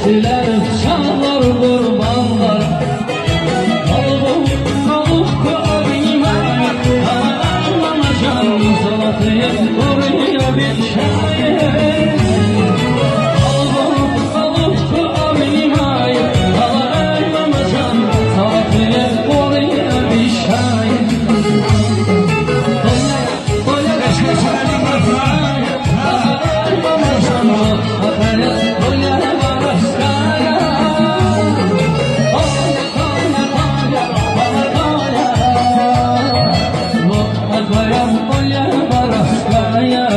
Kestiler şahlar kurbanlar. Kalbuk kalbuk kalbime Ağlama canım salatıyım Koruyabilşem Olha para a praia